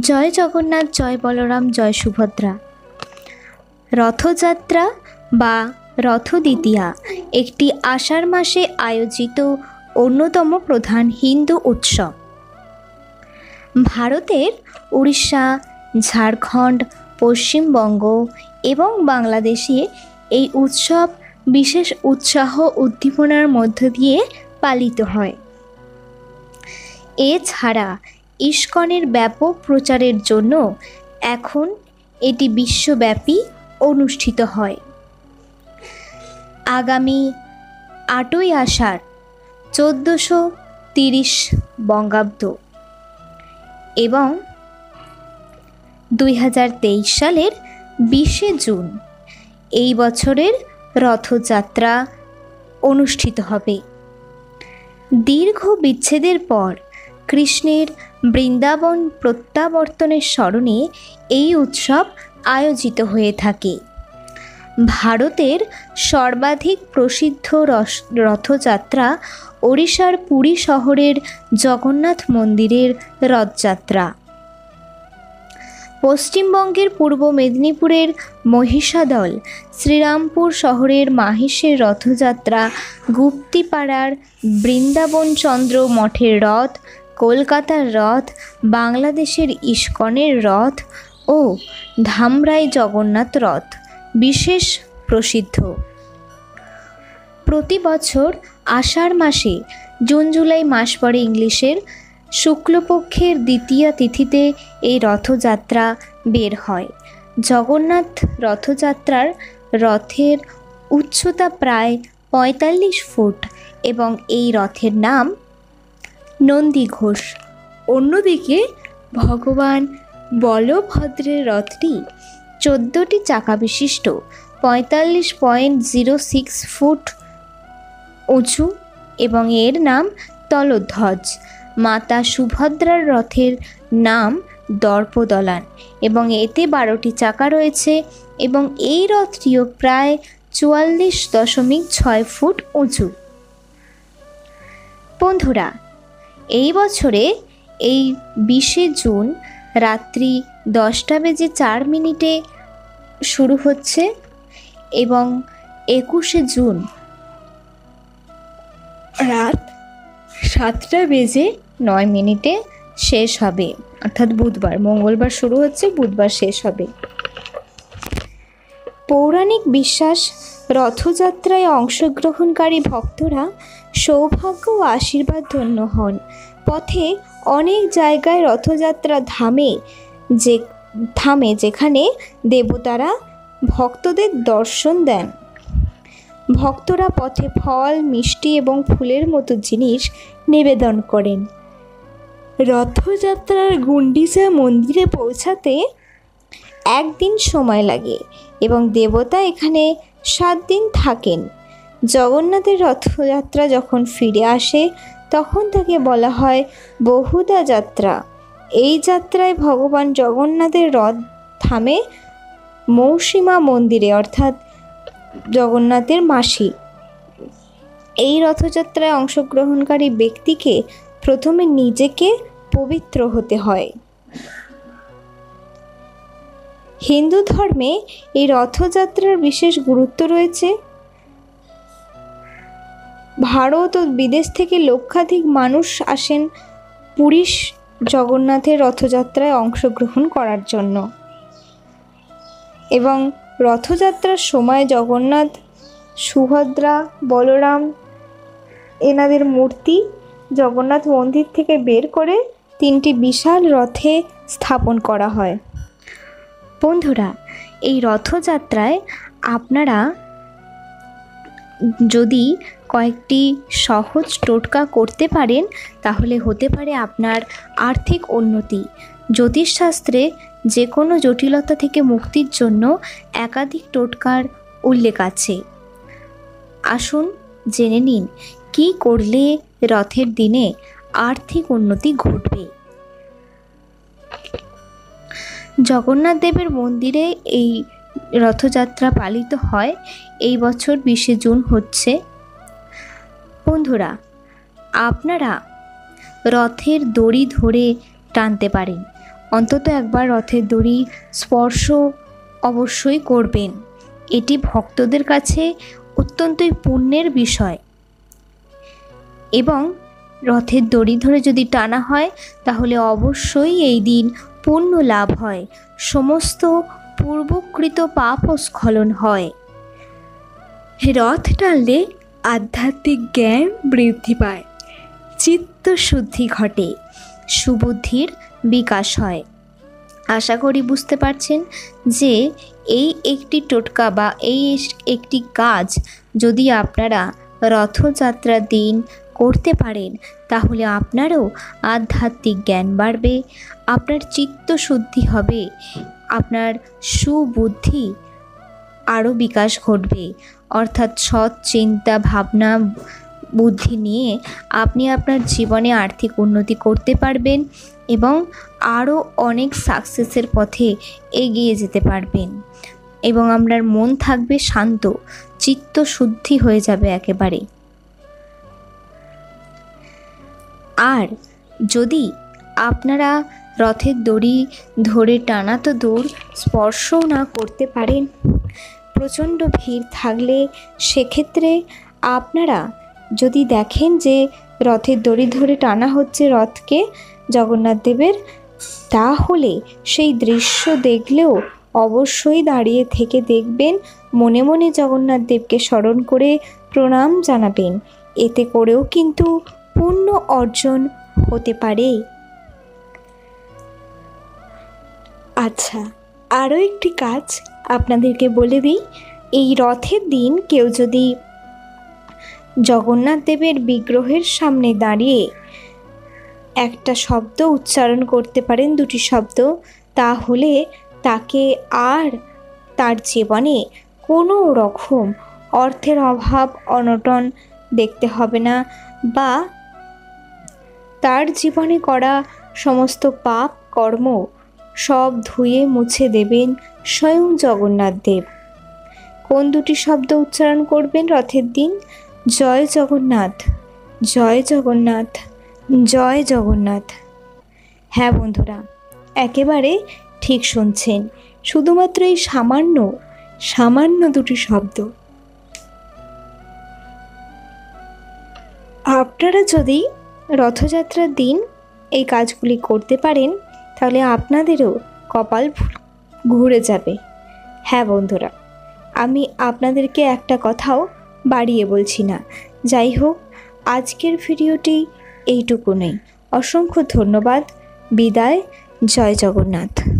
জয় জগন্নাথ, জয় বলরাম, জয় সুভদ্রা। রথযাত্রা বা রথ দ্বিতীয়া একটি আষাঢ় মাসে আয়োজিত অন্যতম প্রধান হিন্দু উৎসব। ভারতের উড়িষ্যা, ঝাড়খণ্ড, পশ্চিমবঙ্গ এবং বাংলাদেশে এই উৎসব বিশেষ উৎসাহ উদ্দীপনার মধ্য দিয়ে পালিত হয়। এছাড়া ইস্কনের ব্যাপক প্রচারের জন্য এখন এটি বিশ্বব্যাপী অনুষ্ঠিত হয়। আগামী আটই আষাঢ় চোদ্দোশো তিরিশ বঙ্গাব্দ এবং দুই হাজার তেইশ সালের বিশে জুন এই বছরের রথযাত্রা অনুষ্ঠিত হবে। দীর্ঘ বিচ্ছেদের পর কৃষ্ণের বৃন্দাবন প্রত্যাবর্তনের স্মরণে এই উৎসব আয়োজিত হয়ে থাকে। ভারতের সর্বাধিক প্রসিদ্ধ রস- রথযাত্রা ওড়িশার পুরী শহরের জগন্নাথ মন্দিরের রথযাত্রা। পশ্চিমবঙ্গের পূর্ব মেদিনীপুরের মহিষাদল, শ্রীরামপুর শহরের মাহেশের রথযাত্রা, গুপ্তিপাড়ার বৃন্দাবন চন্দ্র মঠের রথ কলকাতার রথ, বাংলাদেশের ইস্কনের রথ ও ধামরাই জগন্নাথ রথ, বিশেষ প্রসিদ্ধ। প্রতি বছর আষাঢ় মাসে জুন জুলাই মাস পরে ইংলিশের শুক্লপক্ষের দ্বিতীয় তিথিতে এই রথযাত্রা বের হয়। জগন্নাথ রথযাত্রার রথের উচ্চতা প্রায় পঁয়তাল্লিশ ফুট এবং এই রথের নাম নন্দী ঘোষ। অন্যদিকে ভগবান বলভদ্রের রথটি চোদ্দোটি চাকা বিশিষ্ট, পঁয়তাল্লিশ পয়েন্ট জিরো সিক্স ফুট উঁচু এবং এর নাম তলধ্বজ। মাতা সুভদ্রার রথের নাম দর্পদলান এবং এতে বারোটি চাকা রয়েছে এবং এই রথটিও প্রায় চুয়াল্লিশ দশমিক ছয় ফুট উঁচু। বন্ধুরা এই বছরে এই বিশে জুন রাত্রি দশটা বেজে চার মিনিটে শুরু হচ্ছে এবং একুশে জুন রাত সাতটা বেজে নয় মিনিটে শেষ হবে। অর্থাৎ বুধবার, মঙ্গলবার শুরু হচ্ছে, বুধবার শেষ হবে। পৌরাণিক বিশ্বাস, রথযাত্রায় অংশগ্রহণকারী ভক্তরা সৌভাগ্য ও আশীর্বাদ ধন্য হন। পথে অনেক জায়গায় রথযাত্রা ধামে যে থামে যেখানে দেবতারা ভক্তদের দর্শন দেন। ভক্তরা পথে ফল, মিষ্টি এবং ফুলের মতো জিনিস নিবেদন করেন। রথযাত্রার গুন্ডিচা মন্দিরে পৌঁছাতে একদিন সময় লাগে এবং দেবতা এখানে সাত দিন থাকেন। জগন্নাথের রথযাত্রা যখন ফিরে আসে, তখন তাকে বলা হয় বহুদা যাত্রা। এই যাত্রায় ভগবান জগন্নাথের রথ থামে মৌসীমা মন্দিরে, অর্থাৎ জগন্নাথের মাসি। এই রথযাত্রায় অংশগ্রহণকারী ব্যক্তিকে প্রথমে নিজেকে পবিত্র হতে হয়। হিন্দু ধর্মে এই রথযাত্রার বিশেষ গুরুত্ব রয়েছে। ভারত ও বিদেশ থেকে লক্ষাধিক মানুষ আসেন পুরী জগন্নাথের রথযাত্রায় অংশগ্রহণ করার জন্য। এবং রথযাত্রার সময় জগন্নাথ, সুভদ্রা, বলরাম এনাদের মূর্তি জগন্নাথ মন্দির থেকে বের করে তিনটি বিশাল রথে স্থাপন করা হয়। বন্ধুরা, এই রথযাত্রায় আপনারা যদি কয়েকটি সহজ টোটকা করতে পারেন, তাহলে হতে পারে আপনার আর্থিক উন্নতি। জ্যোতিষশাস্ত্রে যে কোনো জটিলতা থেকে মুক্তির জন্য একাধিক টোটকার উল্লেখ আছে। আসুন জেনে নিন, কী করলে রথের দিনে আর্থিক উন্নতি ঘটবে? জগন্নাথ দেবের মন্দিরে এই রথযাত্রা পালিত হয়। এই বছর বিশে জুন হচ্ছে। বন্ধুরা, আপনারা রথের দড়ি ধরে টানতে পারেন। অন্তত একবার রথের দড়ি স্পর্শ অবশ্যই করবেন। এটি ভক্তদের কাছে অত্যন্তই পুণ্যের বিষয়। এবং রথের দড়ি ধরে যদি টানা হয়, তাহলে অবশ্যই এই দিন পুণ্য লাভ হয়। সমস্ত পূর্বকৃত পাপও স্খলন হয়। রথ টানলে আধ্যাত্মিক জ্ঞান বৃদ্ধি পায়। চিত্তশুদ্ধি ঘটে, সুবুদ্ধির বিকাশ হয়। আশা করি বুঝতে পারছেন যে এই একটি টোটকা বা এই একটি কাজ যদি আপনারা রথযাত্রার দিন করতে পারেন, তাহলে আপনারও আধ্যাত্মিক জ্ঞান বাড়বে, আপনার চিত্ত শুদ্ধি হবে, আপনার সুবুদ্ধি আরও বিকাশ ঘটবে। অর্থাৎ সৎ চিন্তা, ভাবনা, বুদ্ধি নিয়ে আপনি আপনার জীবনে আর্থিক উন্নতি করতে পারবেন এবং আরও অনেক সাকসেসের পথে এগিয়ে যেতে পারবেন। এবং আপনার মন থাকবে শান্ত, চিত্ত শুদ্ধি হয়ে যাবে একেবারে। আর যদি আপনারা রথের দড়ি ধরে টানা তো দৌড় স্পর্শও না করতে পারেন প্রচণ্ড ভিড় থাকলে সেক্ষেত্রে আপনারা যদি দেখেন যে রথের দড়ি ধরে টানা হচ্ছে রথকে জগন্নাথ দেবের, তাহলে সেই দৃশ্য দেখলেও অবশ্যই দাঁড়িয়ে থেকে দেখবেন, মনে মনে জগন্নাথ দেবকে স্মরণ করে প্রণাম জানাবেন। এতে করেও কিন্তু পূর্ণ অর্জন হতে পারে। আচ্ছা আরও একটি কাজ আপনাদেরকে বলে দিই, এই রথের দিন কেউ যদি জগন্নাথ দেবের বিগ্রহের সামনে দাঁড়িয়ে একটা শব্দ উচ্চারণ করতে পারেন, দুটি শব্দ, তাহলে তাকে আর তার জীবনে কোনো রকম অর্থের অভাব, অনটন দেখতে হবে না বা তার জীবনে করা সমস্ত পাপ কর্ম সব ধুয়ে মুছে দেবেন স্বয়ং জগন্নাথ দেব। কোন দুটি শব্দ উচ্চারণ করবেন রথের দিন? জয় জগন্নাথ জয় জগন্নাথ জয় জগন্নাথ। হ্যাঁ বন্ধুরা, একেবারে ঠিক শুনছেন। শুধুমাত্র এই সামান্য সামান্য দুটি শব্দ। আপনারা যদি রথযাত্রার দিন এই কাজগুলি করতে পারেন, তাহলে আপনাদেরও কপাল ঘুরে যাবে। হ্যাঁ বন্ধুরা, আমি আপনাদেরকে একটা কথাও বাড়িয়ে বলছি না। যাই হোক, আজকের ভিডিওটি এইটুকু নেই। অসংখ্য ধন্যবাদ। বিদায়, জয় জগন্নাথ।